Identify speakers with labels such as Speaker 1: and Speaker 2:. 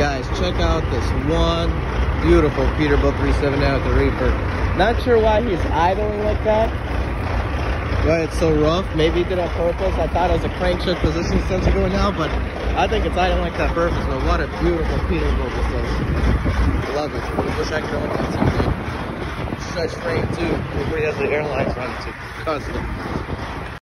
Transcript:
Speaker 1: Guys, check out this one beautiful Peterbilt 379 with the Reaper. Not sure why he's idling like that. Why it's so rough. Maybe he did on purpose. I thought it was a crankshaft position sensor going out, but I think it's idling like that purpose. But what a beautiful Peterbilt this is. Love it. I wish I could own that someday. Stretch frame too. Everybody has the airlines running too. Constantly.